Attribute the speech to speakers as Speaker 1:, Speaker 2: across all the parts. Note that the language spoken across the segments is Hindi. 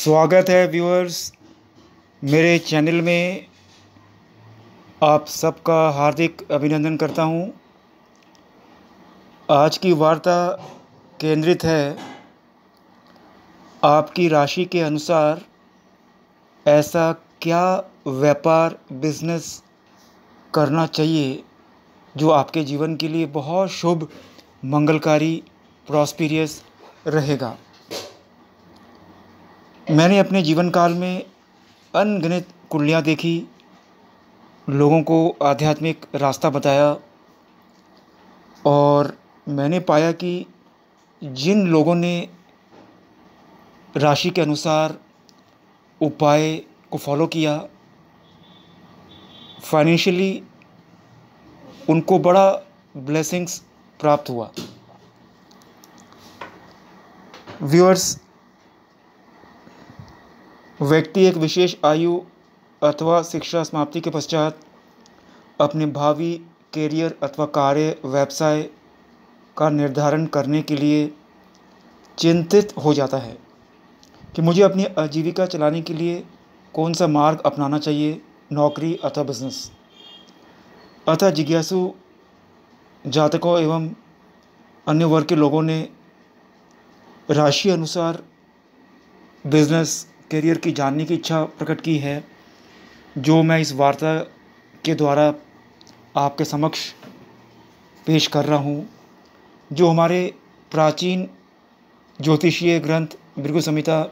Speaker 1: स्वागत है व्यूअर्स मेरे चैनल में आप सबका हार्दिक अभिनंदन करता हूँ। आज की वार्ता केंद्रित है आपकी राशि के अनुसार ऐसा क्या व्यापार, बिज़नेस करना चाहिए जो आपके जीवन के लिए बहुत शुभ, मंगलकारी प्रॉस्पिरियस रहेगा मैंने अपने जीवन काल में अनगिनत कुंडलियाँ देखी, लोगों को आध्यात्मिक रास्ता बताया और मैंने पाया कि जिन लोगों ने राशि के अनुसार उपाय को फॉलो किया फाइनेंशियली उनको बड़ा ब्लेसिंग्स प्राप्त हुआ। व्यूअर्स व्यक्ति एक विशेष आयु अथवा शिक्षा समाप्ति के पश्चात अपने भावी कैरियर अथवा कार्य, व्यवसाय का निर्धारण करने के लिए चिंतित हो जाता है कि मुझे अपनी आजीविका चलाने के लिए कौन सा मार्ग अपनाना चाहिए, नौकरी अथवा बिज़नेस अतः जिज्ञासु, जातकों एवं अन्य वर्ग के लोगों ने राशि अनुसार बिज़नेस करियर की जानने की इच्छा प्रकट की है, जो मैं इस वार्ता के द्वारा आपके समक्ष पेश कर रहा हूँ, जो हमारे प्राचीन ज्योतिषीय ग्रंथ भृगु संहिता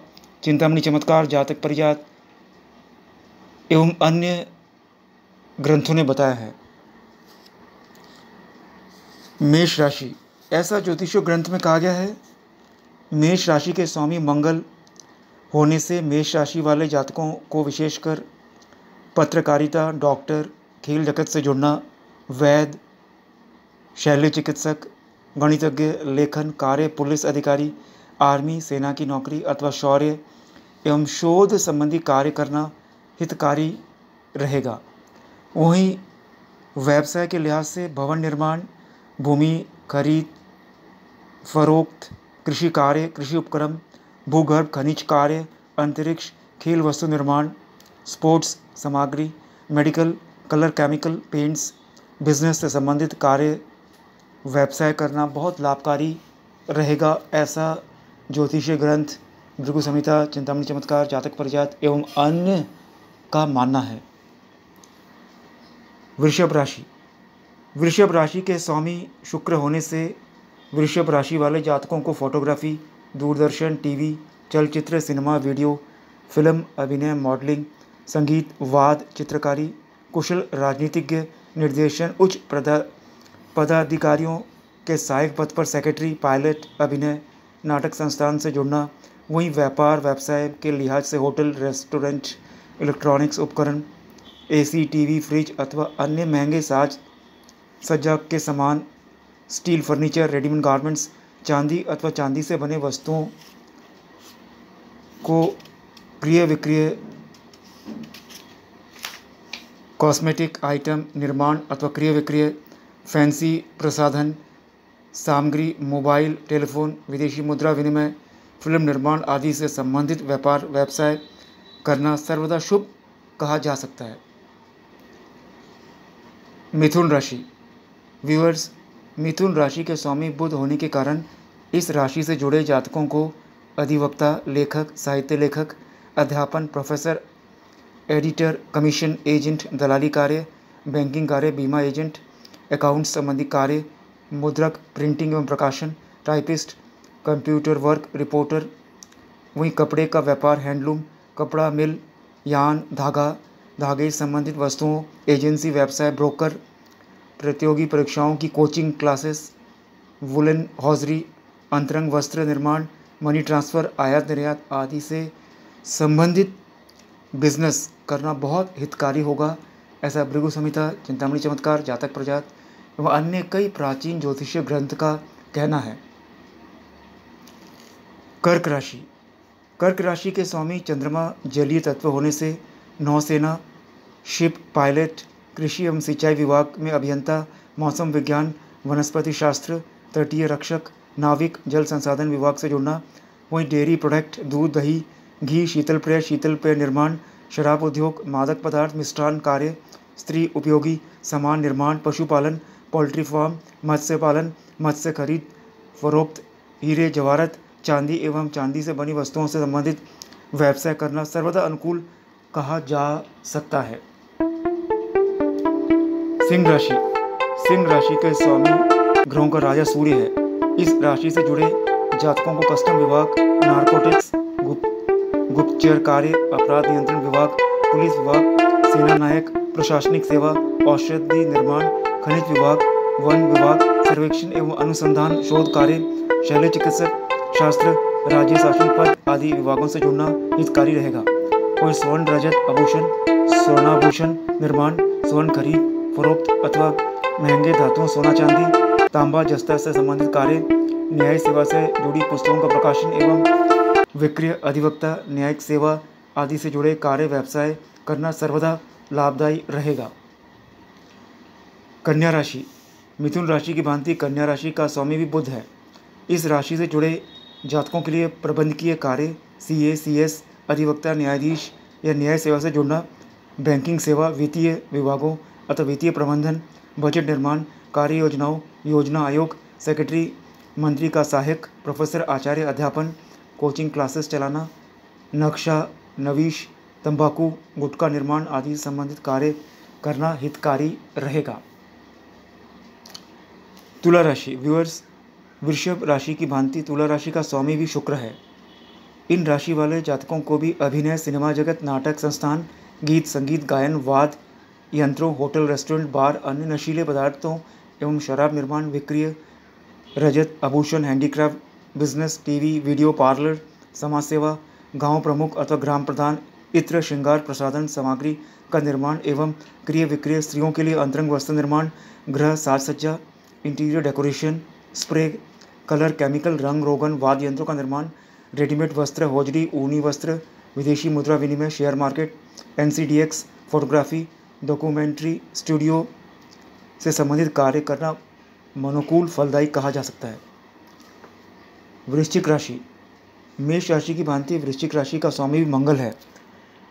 Speaker 1: चिंतामणि चमत्कार, जातक परिजात एवं अन्य ग्रंथों ने बताया है। मेष राशि। ऐसा ज्योतिषीय ग्रंथ में कहा गया है, मेष राशि के स्वामी मंगल होने से मेष राशि वाले जातकों को विशेषकर पत्रकारिता, डॉक्टर, खेल जगत से जुड़ना वैद शैल्य चिकित्सक, गणितज्ञ, लेखन, कार्य, पुलिस अधिकारी, आर्मी, सेना की नौकरी अथवा शौर्य एवं शोध संबंधी कार्य करना हितकारी रहेगा। वहीं व्यवसाय के लिहाज से भवन निर्माण, भूमि खरीद, फरोख्त, कृषि कार्य, कृषि उपक्रम भूगर्भ, खनिज कार्य, अंतरिक्ष, खेल वस्तु निर्माण, स्पोर्ट्स, सामग्री, medical, colour chemical, paints, business से संबंधित कार्य, व्यवसाय करना बहुत लाभकारी रहेगा, ऐसा ज्योतिषीय ग्रंथ, भृगु संहिता, चिंतामणि चमत्कार, जातक परिजात एवं अन्य का मानना है। वृषभ राशि। वृषभ राशि के स्वामी शुक्र होने से वृषभ राशि वाले जातकों को फोटोग्राफी दूरदर्शन टीवी, चलचित्र, सिनेमा, वीडियो, फ़िल्म, अभिनय, मॉडलिंग, संगीत, वाद, चित्रकारी, कुशल राजनीतिज्ञ, निर्देशन, उच्च पदाधिकारियों के सहायक पद पर सेक्रेटरी पायलट अभिनय, नाटक संस्थान से जुड़ना, वहीं व्यापार, व्यवसाय के लिहाज से होटल, रेस्टोरेंट, इलेक्ट्रॉनिक्स उपकरण, एसी, टीवी, फ्रिज अथवा अन्य महँगे साज सज्जा के सामान, स्टील फर्नीचर, रेडीमेड गारमेंट्स चांदी अथवा चांदी से बने वस्तुओं को प्रिय विक्रिय, कॉस्मेटिक आइटम निर्माण अथवा क्रिय विक्रिय, फैंसी प्रसाधन, सामग्री, मोबाइल, टेलीफोन, विदेशी मुद्रा विनिमय, फ़िल्म निर्माण आदि से संबंधित व्यापार, व्यवसाय करना सर्वदा शुभ कहा जा सकता है। मिथुन राशि। व्यूअर्स मिथुन राशि के स्वामी बुध होने के कारण इस राशि से जुड़े जातकों को अधिवक्ता, लेखक, साहित्य लेखक, अध्यापन प्रोफेसर, एडिटर, कमीशन एजेंट, दलाली कार्य, बैंकिंग कार्य, बीमा एजेंट अकाउंट संबंधी कार्य, मुद्रक, प्रिंटिंग एवं प्रकाशन, टाइपिस्ट, कंप्यूटर वर्क, रिपोर्टर, वहीं कपड़े का व्यापार, हैंडलूम, कपड़ा, मिल, यान, धागा, धागे संबंधित वस्तुओं, एजेंसी, व्यवसाय, ब्रोकर प्रतियोगी परीक्षाओं की कोचिंग क्लासेस वुलन हॉजरी अंतरंग वस्त्र निर्माण मनी ट्रांसफ़र आयात निर्यात आदि से संबंधित बिज़नेस करना बहुत हितकारी होगा, ऐसा भृगु संहिता, चिंतामणि चमत्कार, जातक प्रजात, एवं अन्य कई प्राचीन ज्योतिषीय ग्रंथ का कहना है। कर्क राशि। कर्क राशि के स्वामी चंद्रमा जलीय तत्व होने से नौसेना शिप पायलट कृषि एवं सिंचाई विभाग में अभियंता, मौसम विज्ञान, वनस्पति शास्त्र, तटीय रक्षक, नाविक, जल संसाधन विभाग से जुड़ना, वहीं डेयरी प्रोडक्ट, दूध, दही, घी, शीतल पेय शीतल पेय निर्माण, शराब उद्योग, मादक पदार्थ मिष्ठान कार्य, स्त्री उपयोगी, सामान निर्माण, पशुपालन, पोल्ट्री फार्म, मत्स्य पालन, मत्स्य खरीद, फरोख्त, हीरे, जवाहरत, चांदी एवं चांदी से बनी वस्तुओं से संबंधित व्यवसाय करना सर्वदा अनुकूल कहा जा सकता है। सिंह राशि। सिंह राशि के स्वामी ग्रहों का राजा सूर्य है। इस राशि से जुड़े जातकों को कस्टम विभाग नारकोटिक्स गुप्त, गुप्तचर कार्य, अपराध नियंत्रण विभाग, पुलिस विभाग, सेना नायक, प्रशासनिक सेवा, औषधि निर्माण, खनिज विभाग, वन विभाग, सर्वेक्षण एवं अनुसंधान, शोध कार्य, शैल्य चिकित्सक, शास्त्र, राज्य शासन पद आदि विभागों से जुड़ना हितकारी रहेगा। कोई स्वर्ण रजत आभूषण, स्वर्णाभूषण निर्माण, स्वर्ण खरीद फरोख्त अथवा महँगे धातुओं सोना चांदी, तांबा, जस्ता से संबंधित कार्य न्याय सेवा से जुड़ी पुस्तकों का प्रकाशन एवं विक्रय अधिवक्ता, न्यायिक सेवा आदि से जुड़े कार्य, व्यवसाय करना सर्वदा लाभदायी रहेगा। कन्या राशि। मिथुन राशि की भांति कन्या राशि का स्वामी भी बुध है। इस राशि से जुड़े जातकों के लिए प्रबंधकीय कार्य सी ए सी एस अधिवक्ता, न्यायाधीश या न्याय सेवा से जुड़ना, बैंकिंग सेवा, वित्तीय विभागों अथवा वित्तीय प्रबंधन, बजट निर्माण, कार्य योजनाओं, योजना आयोग सेक्रेटरी मंत्री का सहायक प्रोफेसर आचार्य अध्यापन कोचिंग क्लासेस चलाना, नक्शा, नवीश, तंबाकू, गुटखा निर्माण आदि संबंधित कार्य करना हितकारी रहेगा। तुला राशि व्यूअर्स वृषभ राशि की भांति तुला राशि का स्वामी भी शुक्र है। इन राशि वाले जातकों को भी अभिनय, सिनेमा जगत, नाटक संस्थान, गीत, संगीत, गायन, वाद यंत्रों, होटल, रेस्टोरेंट, बार, अन्य नशीले पदार्थों एवं शराब निर्माण, विक्रिय, रजत, आभूषण, handicraft, business, TV, video parlour, समाज सेवा, गाँव प्रमुख अथवा ग्राम प्रधान, इत्र, श्रृंगार, प्रसाधन, सामग्री का निर्माण एवं क्रिय विक्रिय, स्त्रियों के लिए अंतरंग वस्त्र निर्माण गृह साज सज्जा interior decoration spray colour chemical रंग, रोगन, वाद्य यंत्रों का निर्माण रेडीमेड वस्त्र, होजरी, ऊनी वस्त्र, विदेशी मुद्रा विनिमय share market NCDEX photography documentary studio से संबंधित कार्य करना मनोकूल फलदायी कहा जा सकता है। वृश्चिक राशि। मेष राशि की भांति वृश्चिक राशि का स्वामी भी मंगल है।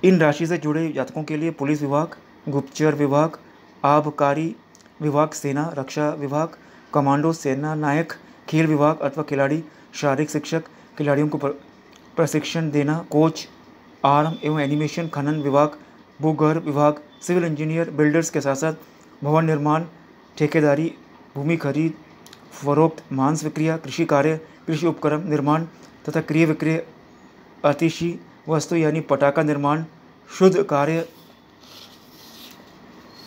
Speaker 1: इन राशि से जुड़े जातकों के लिए पुलिस विभाग, गुप्तचर विभाग, आबकारी विभाग, सेना, रक्षा विभाग, कमांडो, सेना नायक, खेल विभाग अथवा खिलाड़ी, शारीरिक शिक्षक, खिलाड़ियों को प्रशिक्षण देना, कोच, आर्म एवं एनिमेशन खनन विभाग भूगर्भ विभाग, सिविल इंजीनियर, बिल्डर्स के साथ साथ भवन निर्माण, ठेकेदारी, भूमि खरीद, फरोख्त, मांस विक्रिया, कृषि कार्य, कृषि उपकरण निर्माण तथा क्रिय विक्रय, अतिशी वस्तु यानी पटाखा निर्माण, शुद्ध कार्य,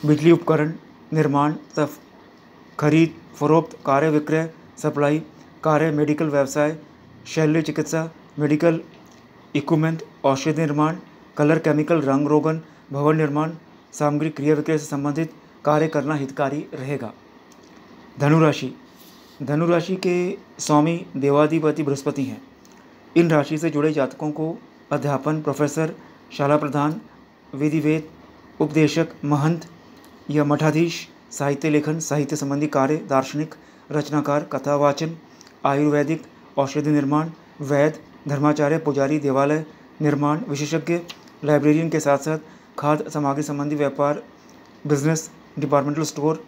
Speaker 1: बिजली उपकरण निर्माण तथा खरीद, फरोख्त, कार्य विक्रय, सप्लाई, कार्य, मेडिकल व्यवसाय, शल्य चिकित्सा, मेडिकल इक्विपमेंट, औषधि निर्माण, कलर केमिकल, रंग रोगन भवन निर्माण, सामग्री क्रिया विक्रय से संबंधित कार्य करना हितकारी रहेगा। धनुराशि। धनुराशि के स्वामी देवाधिपति बृहस्पति हैं। इन राशि से जुड़े जातकों को अध्यापन, प्रोफेसर, शाला प्रधान, विधिवेद, उपदेशक, महंत या मठाधीश, साहित्य लेखन, साहित्य संबंधी कार्य, दार्शनिक, रचनाकार कथावाचन आयुर्वेदिक, औषधि निर्माण वैद धर्माचार्य, पुजारी, देवालय निर्माण, विशेषज्ञ, लाइब्रेरियन के साथ साथ खाद्य, सामग्री संबंधी व्यापार, बिज़नेस, डिपार्टमेंटल स्टोर,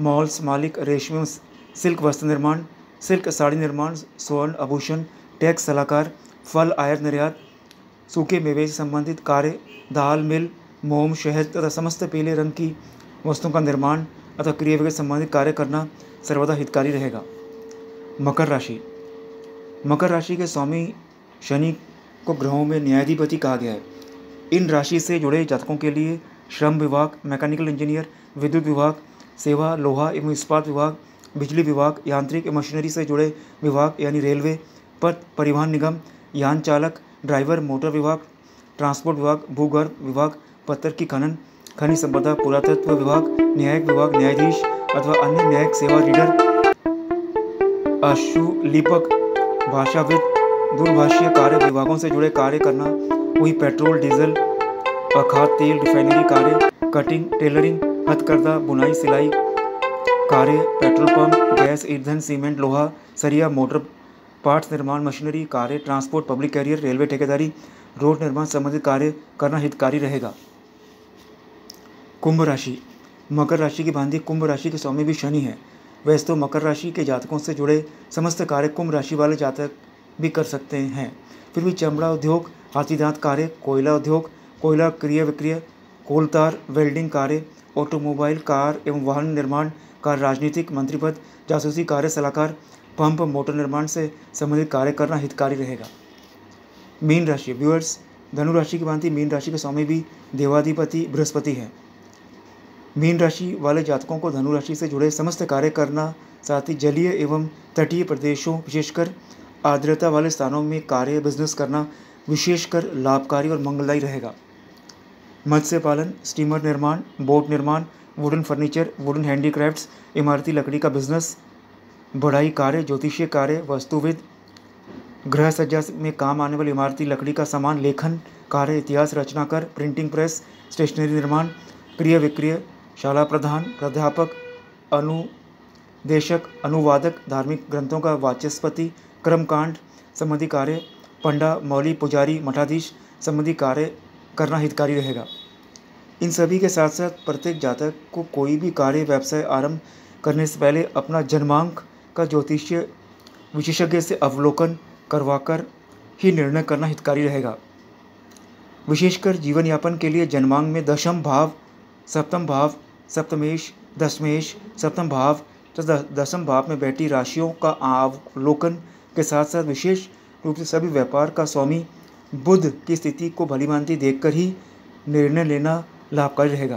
Speaker 1: मॉल्स, मालिक, रेशम सिल्क वस्त्र निर्माण, सिल्क साड़ी निर्माण, स्वर्ण आभूषण टैक्स सलाहकार, फल, आयात निर्यात, सूखे मेवे से संबंधित कार्य, दाल, मिल, मोम, शहद तथा समस्त पीले रंग की वस्तुओं का निर्माण अथवा क्रिया के संबंधित कार्य करना सर्वदा हितकारी रहेगा। मकर राशि। मकर राशि के स्वामी शनि को ग्रहों में न्यायाधिपति कहा गया है। इन राशि से जुड़े जातकों के लिए श्रम विभाग, मैकेनिकल इंजीनियर, विद्युत विभाग, सेवा, लोहा एवं इस्पात विभाग, बिजली विभाग, यांत्रिक एवं मशीनरी से जुड़े विभाग यानी रेलवे, पथ परिवहन निगम, यान चालक, ड्राइवर, मोटर विभाग, ट्रांसपोर्ट विभाग, भूगर्भ विभाग, पत्थर की खनन, खनिज संपदा, पुरातत्व विभाग, न्यायिक विभाग, न्यायाधीश अथवा अन्य न्यायिक सेवा रीडर अशुलिपक भाषाविद, दूरभाषीय कार्य विभागों से जुड़े कार्य करना वही पेट्रोल, डीजल अखाद तेल, रिफाइनरी कार्य कटिंग, टेलरिंग हथकरदा बुनाई, सिलाई कार्य पेट्रोल पंप, गैस, ईंधन, सीमेंट, लोहा, सरिया, मोटर पार्ट्स निर्माण, मशीनरी कार्य ट्रांसपोर्ट, पब्लिक कैरियर, रेलवे ठेकेदारी, रोड निर्माण संबंधित कार्य करना हितकारी रहेगा। कुंभ राशि। मकर राशि की भांति कुंभ राशि के स्वामी भी शनि है। वैसे तो मकर राशि के जातकों से जुड़े समस्त कार्य कुंभ राशि वाले जातक भी कर सकते हैं। फिर भी चमड़ा उद्योग हाथीदांत कार्य, कोयला उद्योग, कोयला क्रिय विक्रिय कोलतार वेल्डिंग कार्य, ऑटोमोबाइल कार एवं वाहन निर्माण कार्य राजनीतिक मंत्री पद जासूसी कार्य सलाहकार, पंप मोटर निर्माण से संबंधित कार्य करना हितकारी रहेगा। मीन राशि व्यूअर्स धनु राशि की भांति मीन राशि के स्वामी भी देवाधिपति, बृहस्पति है। मीन राशि वाले जातकों को धनु राशि से जुड़े समस्त कार्य करना, साथ ही जलीय एवं तटीय प्रदेशों, विशेषकर आर्द्रता वाले स्थानों में कार्य बिज़नेस करना विशेषकर लाभकारी और मंगलदायी रहेगा। मत्स्य पालन स्टीमर निर्माण बोट निर्माण वुडन फर्नीचर वुडन हैंडीक्राफ्ट्स इमारती लकड़ी का बिज़नेस बढ़ाई कार्य, ज्योतिषीय कार्य, वस्तुविद गृह सज्जा में काम आने वाली इमारती लकड़ी का सामान, लेखन, कार्य, इतिहास, रचना कर प्रिंटिंग प्रेस स्टेशनरी निर्माण क्रिय विक्रिय, शाला प्रधान, प्राध्यापक अनुदेशक अनुवादक, धार्मिक ग्रंथों का वाचस्पति, क्रमकांड, संबंधी कार्य पंडा, मौली, पुजारी, मठाधीश संबंधी कार्य करना हितकारी रहेगा। इन सभी के साथ साथ प्रत्येक जातक को कोई भी कार्य, व्यवसाय, आरंभ करने से पहले अपना जन्मांक का ज्योतिषीय विशेषज्ञ से अवलोकन करवाकर ही निर्णय करना हितकारी रहेगा। विशेषकर जीवन यापन के लिए जन्मांग में दशम भाव, सप्तम भाव, सप्तमेश, दशमेश, सप्तम भाव तथा दसम भाव में बैठी राशियों का अवलोकन के साथ साथ विशेष रूप से सभी व्यापार का स्वामी बुद्ध की स्थिति को भलीभांति देखकर ही निर्णय लेना लाभकारी रहेगा।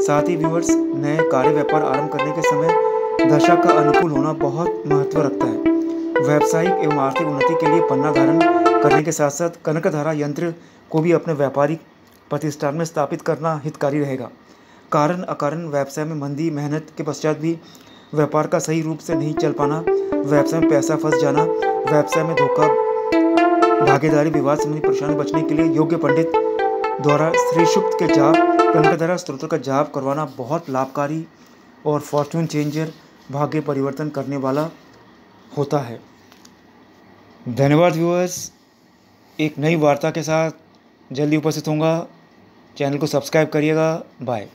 Speaker 1: साथ ही व्यूवर्स नए कार्य व्यापार आरंभ करने के समय दशा का अनुकूल होना बहुत महत्व रखता है। व्यावसायिक एवं आर्थिक उन्नति के लिए पन्ना धारण करने के साथ साथ कनकधारा यंत्र को भी अपने व्यापारिक प्रतिष्ठान में स्थापित करना हितकारी रहेगा। कारण अकारण व्यवसाय में मंदी, मेहनत के पश्चात भी व्यापार का सही रूप से नहीं चल पाना, व्यवसाय में पैसा फंस जाना व्यवसाय में धोखा, भागीदारी, विवाद संबंधी परेशानी बचने के लिए योग्य पंडित द्वारा श्री शुक्त के जाप कनकधारा स्त्रोत्र का जाप करवाना बहुत लाभकारी और फॉर्चून चेंजर भाग्य परिवर्तन करने वाला होता है। धन्यवाद व्यूअर्स एक नई वार्ता के साथ जल्दी उपस्थित होंगे चैनल को सब्सक्राइब करिएगा। बाय